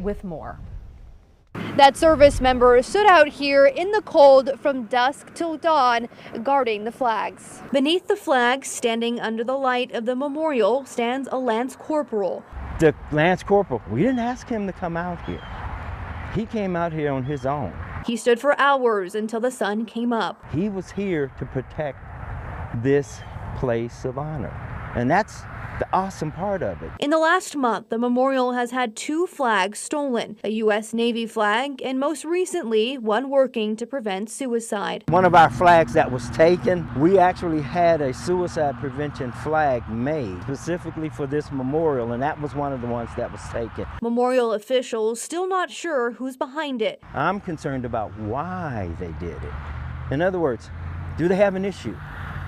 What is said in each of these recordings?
with more. That service member stood out here in the cold from dusk till dawn, guarding the flags. Beneath the flags, standing under the light of the memorial, stands a Lance Corporal. The Lance Corporal, we didn't ask him to come out here. He came out here on his own. He stood for hours until the sun came up. He was here to protect this place of honor. And that's the awesome part of it. In the last month, the memorial has had two flags stolen a U.S. Navy flag, and most recently, one working to prevent suicide. One of our flags that was taken, we actually had a suicide prevention flag made specifically for this memorial, and that was one of the ones that was taken. Memorial officials still not sure who's behind it. I'm concerned about why they did it. In other words, do they have an issue?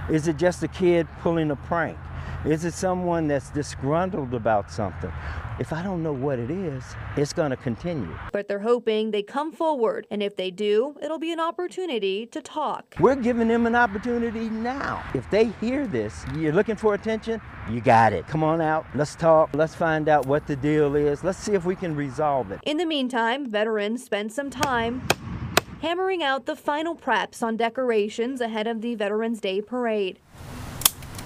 Is it just a kid pulling a prank? Is it someone that's disgruntled about something? If I don't know what it is, it's going to continue. But they're hoping they come forward, and if they do, it'll be an opportunity to talk. We're giving them an opportunity now. If they hear this, you're looking for attention, you got it. Come on out, let's talk, let's find out what the deal is, let's see if we can resolve it. In the meantime, veterans spend some time hammering out the final preps on decorations ahead of the Veterans Day parade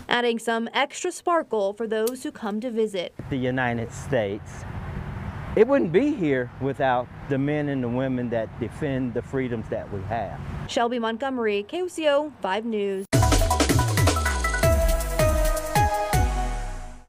adding some extra sparkle for those who come to visit. The United States, it wouldn't be here without the men and the women that defend the freedoms that we have. Shelby Montgomery, KOCO 5 News.